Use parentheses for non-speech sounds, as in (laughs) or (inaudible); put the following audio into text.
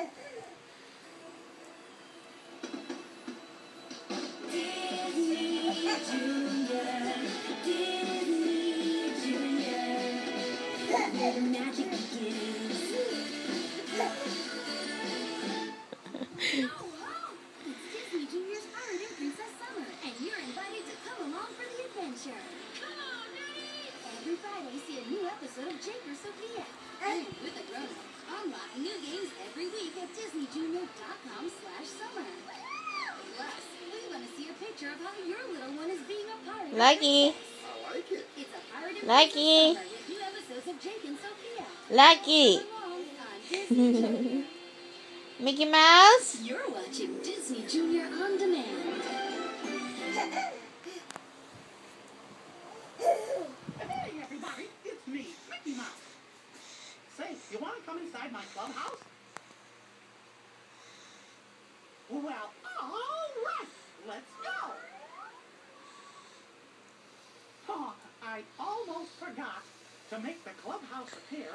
Every Friday, see a new summer and you're invited to come along for the adventure Come on ready Are you finally seeing new episode of Jake or Sofia. And Sofia. Lucky. Come along on Disney (laughs) Junior. Mickey Mouse? You're watching Disney Junior on demand. Hey, everybody, it's me, Mickey Mouse. Say, you want to come inside my clubhouse? I almost forgot to make the clubhouse appear